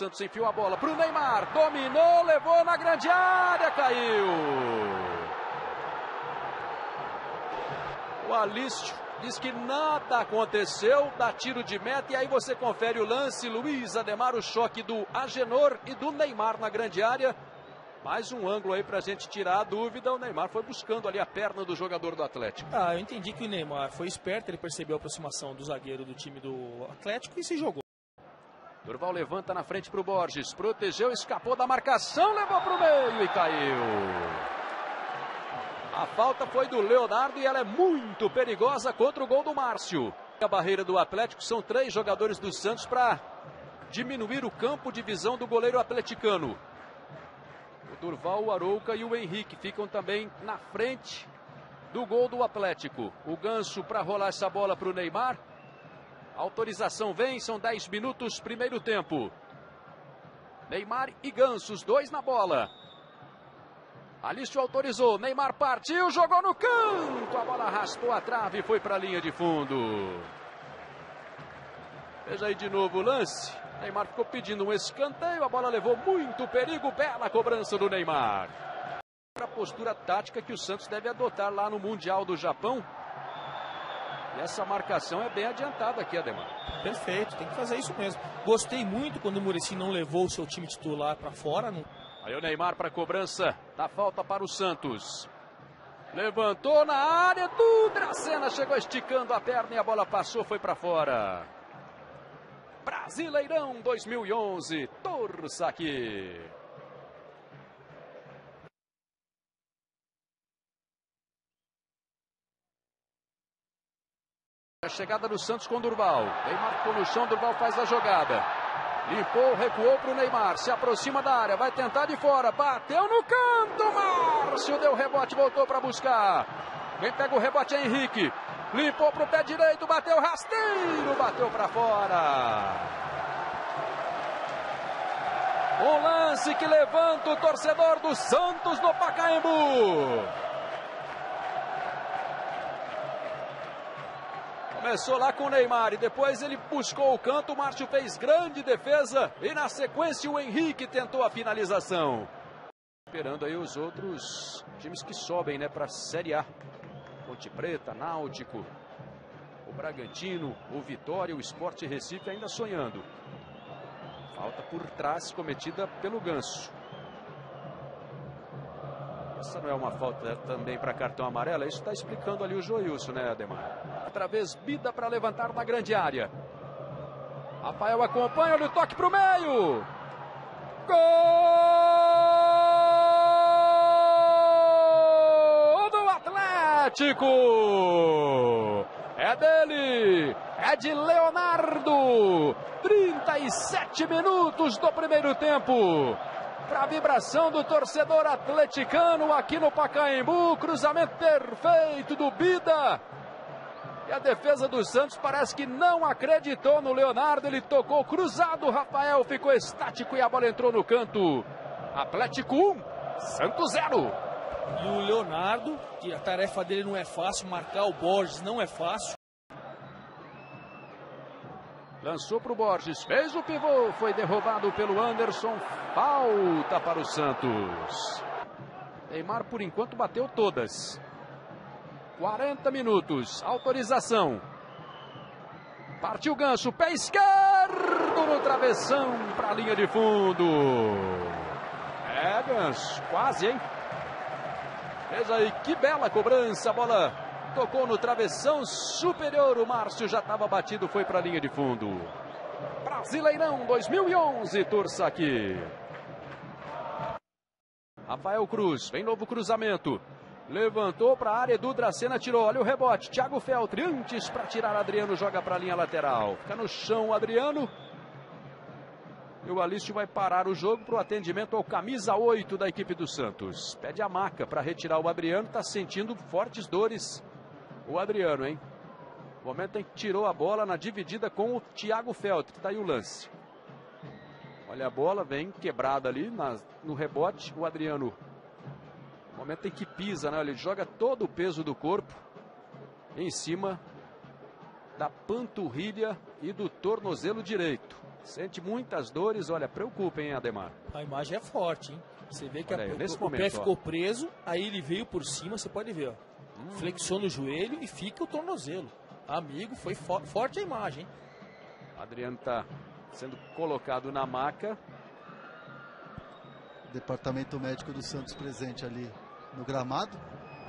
Santos enfiou a bola para o Neymar. Dominou, levou na grande área, caiu. O Alício diz que nada aconteceu, dá tiro de meta e aí você confere o lance. Luiz Ademar, o choque do Agenor e do Neymar na grande área. Mais um ângulo aí pra gente tirar a dúvida. O Neymar foi buscando ali a perna do jogador do Atlético. Ah, eu entendi que o Neymar foi esperto, ele percebeu a aproximação do zagueiro do time do Atlético e se jogou. Durval levanta na frente pro Borges, protegeu, escapou da marcação, levou pro meio e caiu. A falta foi do Leonardo e ela é muito perigosa contra o gol do Márcio. A barreira do Atlético são três jogadores do Santos para diminuir o campo de visão do goleiro atleticano. O Durval, o Arouca e o Henrique ficam também na frente do gol do Atlético. O ganso para rolar essa bola para o Neymar. Autorização vem, são 10 minutos, primeiro tempo. Neymar e Ganso, os dois na bola. Alício autorizou, Neymar partiu, jogou no canto, a bola arrastou a trave e foi para a linha de fundo. Veja aí de novo o lance. Neymar ficou pedindo um escanteio, a bola levou muito perigo, bela cobrança do Neymar. A postura tática que o Santos deve adotar lá no Mundial do Japão. E essa marcação é bem adiantada aqui, Ademar. Perfeito, tem que fazer isso mesmo. Gostei muito quando o Murici não levou o seu time titular para fora. Não... Aí o Neymar para cobrança da falta para o Santos. Levantou na área do Dracena, chegou esticando a perna e a bola passou, foi para fora. Brasileirão 2011, torça aqui. A chegada do Santos com Durval. Neymar ficou no chão, Durval faz a jogada. Limpou, recuou para o Neymar. Se aproxima da área, vai tentar de fora. Bateu no canto, Márcio deu rebote, voltou para buscar. Quem pega o rebote é Henrique. Limpou para o pé direito, bateu rasteiro, bateu para fora. Um lance que levanta o torcedor do Santos no Pacaembu. Começou lá com o Neymar e depois ele buscou o canto. O Márcio fez grande defesa e na sequência o Henrique tentou a finalização. Esperando aí os outros times que sobem, né, para a Série A. Ponte Preta, Náutico, o Bragantino, o Vitória, o Esporte Recife ainda sonhando. Falta por trás cometida pelo Ganso. Essa não é uma falta também para cartão amarelo? Isso está explicando ali o Joilson, né, Ademar? Outra vez, Bida para levantar na grande área. Rafael acompanha, olha o toque para o meio. Gol do Atlético! É dele! É de Leonardo! 37 minutos do primeiro tempo. Para a vibração do torcedor atleticano aqui no Pacaembu. Cruzamento perfeito do Bida. E a defesa do Santos parece que não acreditou no Leonardo. Ele tocou cruzado. Rafael ficou estático e a bola entrou no canto. Atlético 1, Santos 0. E o Leonardo, que a tarefa dele não é fácil, marcar o Borges não é fácil. Lançou para o Borges, fez o pivô, foi derrubado pelo Anderson. Falta para o Santos. Neymar, por enquanto, bateu todas. 40 minutos, autorização. Partiu o gancho, pé esquerdo no travessão para a linha de fundo. É, gancho, quase, hein? Veja aí que bela cobrança, bola tocou no travessão superior. O Márcio já estava batido, foi para a linha de fundo. Brasileirão 2011, torça aqui. Rafael Cruz, vem novo cruzamento. Levantou para a área, Edu Dracena tirou. Olha o rebote. Thiago Feltri antes para tirar Adriano, joga para a linha lateral. Fica no chão Adriano. E o Alício vai parar o jogo para o atendimento ao camisa 8 da equipe do Santos. Pede a maca para retirar o Adriano. Está sentindo fortes dores o Adriano, hein? Momento em que tirou a bola na dividida com o Thiago Feltri. Está aí o lance. Olha a bola, vem quebrada ali na, no rebote. O Adriano Momento em que pisa, né? Ele joga todo o peso do corpo em cima da panturrilha e do tornozelo direito. Sente muitas dores, olha, preocupa, hein, Ademar? A imagem é forte, hein? Você vê que a, aí, o, nesse o momento, pé ó. ficou preso, aí ele veio por cima, você pode ver, ó. Flexiona o joelho e fica o tornozelo. Amigo, foi fo- forte a imagem, hein? Adriano está sendo colocado na maca. Departamento médico do Santos presente ali no gramado.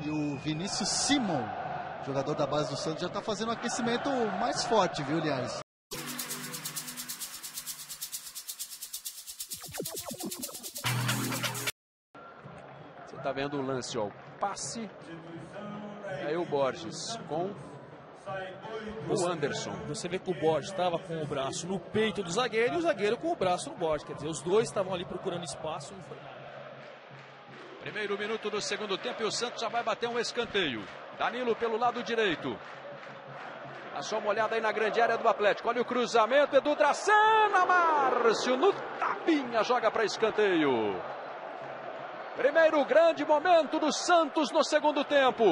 E o Vinícius Simon, jogador da base do Santos, já está fazendo um aquecimento mais forte, viu, Linhares? Está vendo o lance, ó. o Passe. Aí o Borges com o Anderson. Você vê que o Borges estava com o braço no peito do zagueiro e o zagueiro com o braço no Borges. Quer dizer, os dois estavam ali procurando espaço e não foi nada. Primeiro minuto do segundo tempo e o Santos já vai bater um escanteio. Danilo pelo lado direito. Dá só uma olhada aí na grande área do Atlético. Olha o cruzamento. Edu Dracena. Márcio no tapinha joga para escanteio. Primeiro grande momento do Santos no segundo tempo.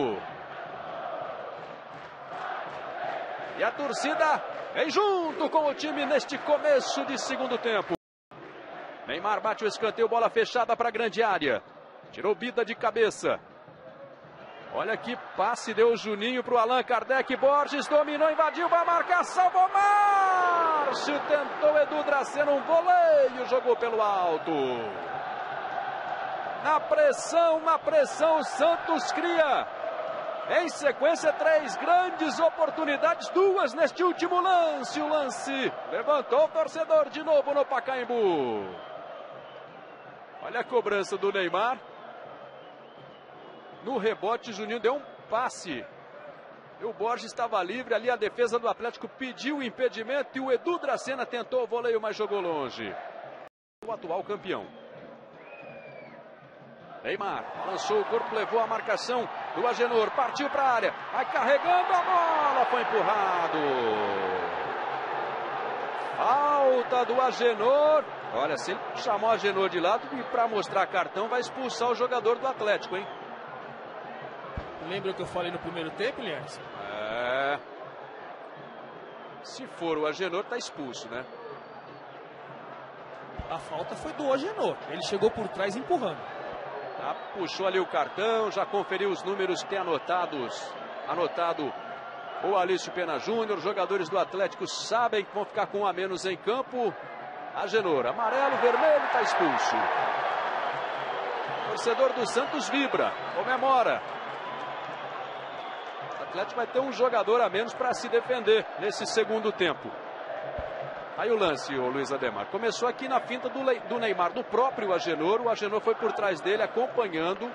E a torcida vem junto com o time neste começo de segundo tempo. Neymar bate o escanteio, bola fechada para a grande área. Tirou Bida de cabeça. Olha que passe deu o Juninho para o Allan Kardec. Borges dominou, invadiu a marcação. Salvou Márcio. Tentou Edu Dracena um voleio. Jogou pelo alto. Na pressão, na pressão, Santos cria. Em sequência, três grandes oportunidades, duas neste último lance. O lance levantou o torcedor de novo no Pacaembu. Olha a cobrança do Neymar. No rebote, Juninho deu um passe. E o Borges estava livre ali. A defesa do Atlético pediu o impedimento e o Edu Dracena tentou o voleio, mas jogou longe. O atual campeão. Neymar lançou o corpo, levou a marcação do Agenor, partiu para a área, vai carregando a bola, foi empurrado. Falta do Agenor. Olha, se ele chamou o Agenor de lado e para mostrar cartão, vai expulsar o jogador do Atlético, hein? Lembra o que eu falei no primeiro tempo, Linhares? É. Se for o Agenor, tá expulso, né? A falta foi do Agenor. Ele chegou por trás empurrando. Já puxou ali o cartão, já conferiu os números que tem anotados. Anotado o Alício Pena Júnior. Os jogadores do Atlético sabem que vão ficar com um a menos em campo. Agenor, amarelo, vermelho, está expulso. Torcedor do Santos vibra, comemora. O Atlético vai ter um jogador a menos para se defender nesse segundo tempo. Aí o lance, o Luiz Ademar. Começou aqui na finta do, do Neymar, do próprio Agenor. O Agenor foi por trás dele, acompanhando.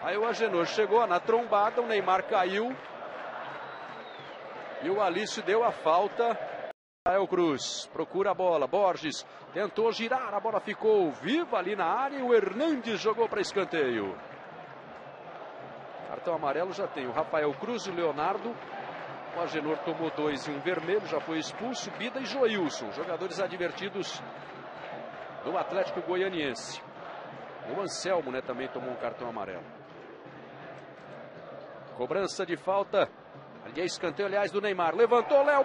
Aí o Agenor chegou na trombada, o Neymar caiu. E o Alício deu a falta. Rafael Cruz procura a bola. Borges tentou girar, a bola ficou viva ali na área e o Hernandes jogou para escanteio. Cartão amarelo já tem o Rafael Cruz e o Leonardo. O Agenor tomou dois e um vermelho, já foi expulso. Bida e Joilson, jogadores advertidos do Atlético Goianiense. O Anselmo, né, também tomou um cartão amarelo. Cobrança de falta. Ali é escanteio, aliás, do Neymar. Levantou Léo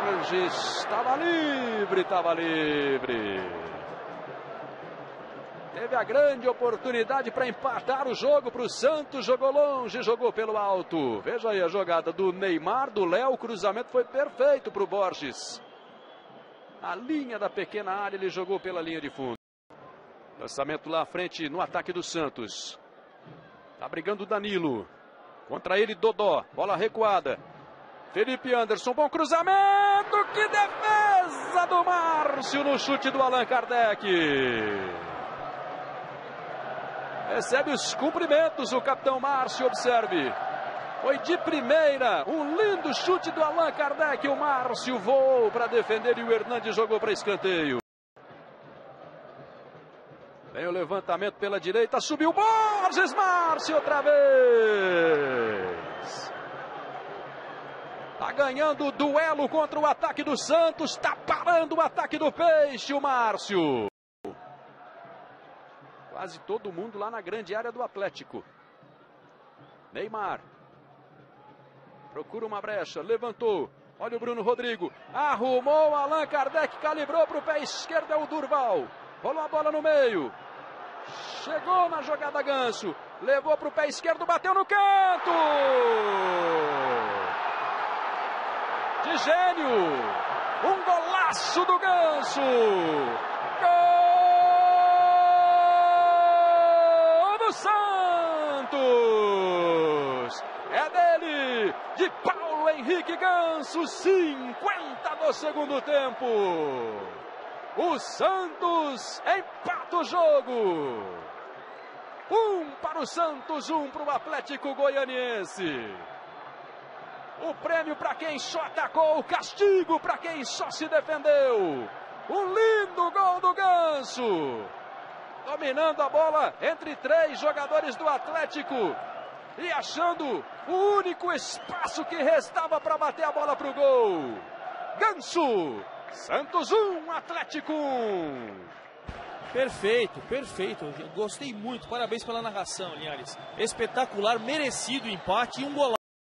Borges. Estava livre, estava livre. Teve a grande oportunidade para empatar o jogo para o Santos. Jogou longe, jogou pelo alto. Veja aí a jogada do Neymar, do Léo. O cruzamento foi perfeito para o Borges. A linha da pequena área, ele jogou pela linha de fundo. Lançamento lá à frente no ataque do Santos. Tá brigando o Danilo. Contra ele, Dodó. Bola recuada. Felipe Anderson, bom cruzamento. Que defesa do Márcio no chute do Allan Kardec. Recebe os cumprimentos o capitão Márcio, observe. Foi de primeira, um lindo chute do Allan Kardec. O Márcio voou para defender e o Hernandes jogou para escanteio. Vem o levantamento pela direita, subiu Borges, Márcio outra vez. Tá ganhando o duelo contra o ataque do Santos, tá parando o ataque do Peixe, o Márcio. Quase todo mundo lá na grande área do Atlético. Neymar. Procura uma brecha, levantou. Olha o Bruno Rodrigo. Arrumou Allan Kardec, calibrou para o pé esquerdo. É o Durval. Rolou a bola no meio. Chegou na jogada Ganso. Levou para o pé esquerdo, bateu no canto. De gênio. Um golaço do Ganso. Gol do É dele, de Paulo Henrique Ganso, 50 do segundo tempo. O Santos empata o jogo. Um para o Santos, um para o Atlético Goianiense. O prêmio para quem só atacou, o castigo para quem só se defendeu. Um lindo gol do Ganso. Dominando a bola entre três jogadores do Atlético e achando o único espaço que restava para bater a bola para o gol. Ganso, Santos 1, Atlético 1. Perfeito, perfeito. Gostei muito. Parabéns pela narração, Linhares. Espetacular, merecido empate e um golaço.